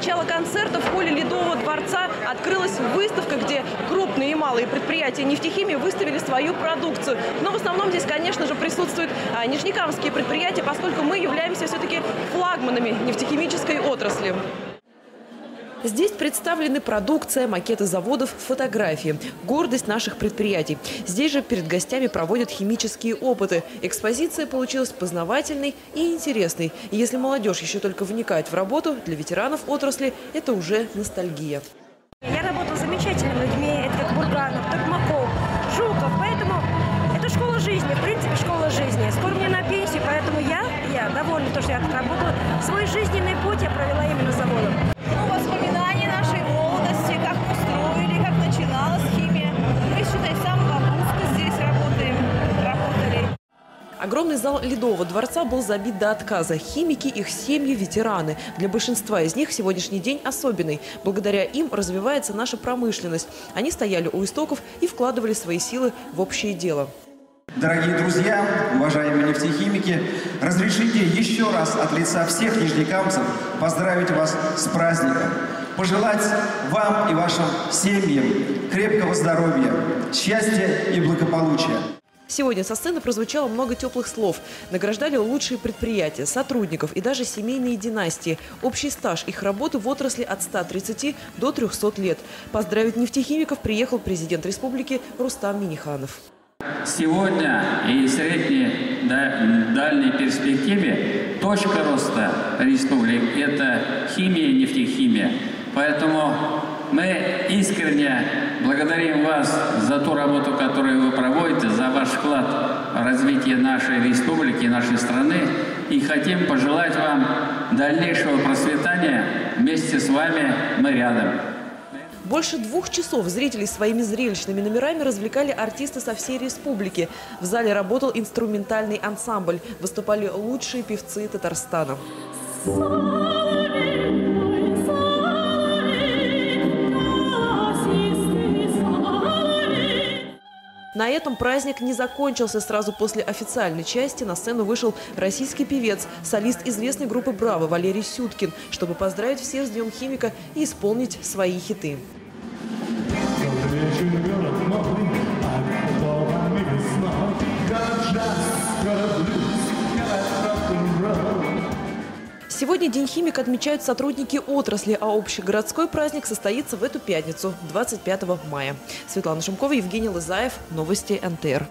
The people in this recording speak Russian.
начала концерта в холле Ледового дворца открылась выставка, где крупные и малые предприятия нефтехимии выставили свою продукцию. Но в основном здесь, конечно же, присутствуют а, нижнекамские предприятия, поскольку мы являемся все-таки флагманами нефтехимической отрасли. Здесь представлены продукция, макеты заводов, фотографии. Гордость наших предприятий. Здесь же перед гостями проводят химические опыты. Экспозиция получилась познавательной и интересной. И если молодежь еще только вникает в работу, для ветеранов отрасли это уже ностальгия. Я работала с замечательными людьми. Это как Бурганов, Токмаков, Жуков. Поэтому это школа жизни, в принципе, школа жизни. Скоро мне на пенсию, поэтому я, я довольна, то, что я тут работала. Свой жизненный путь я провела именно Огромный зал Ледового дворца был забит до отказа. Химики, их семьи, ветераны. Для большинства из них сегодняшний день особенный. Благодаря им развивается наша промышленность. Они стояли у истоков и вкладывали свои силы в общее дело. Дорогие друзья, уважаемые нефтехимики, разрешите еще раз от лица всех нижнекамцев поздравить вас с праздником. Пожелать вам и вашим семьям крепкого здоровья, счастья и благополучия. Сегодня со сцены прозвучало много теплых слов. Награждали лучшие предприятия, сотрудников и даже семейные династии. Общий стаж их работы в отрасли от 130 до 300 лет. Поздравить нефтехимиков приехал президент республики Рустам Миниханов. Сегодня и в средней да- дальней перспективе точка роста республик – это химия и нефтехимия. Поэтому мы искренне благодарим вас за ту работу, которую вы проводите, за ваш вклад в развитие нашей республики, нашей страны. И хотим пожелать вам дальнейшего процветания. Вместе с вами мы рядом. Больше двух часов зрителей своими зрелищными номерами развлекали артисты со всей республики. В зале работал инструментальный ансамбль. Выступали лучшие певцы Татарстана. На этом праздник не закончился. Сразу после официальной части на сцену вышел российский певец, солист известной группы «Браво» Валерий Сюткин, чтобы поздравить всех с Днем химика и исполнить свои хиты. Добрый вечер, Сегодня День химика отмечают сотрудники отрасли, а общегородской праздник состоится в эту пятницу, 25 мая. Светлана Шумкова, Евгений Лызаев. Новости НТР.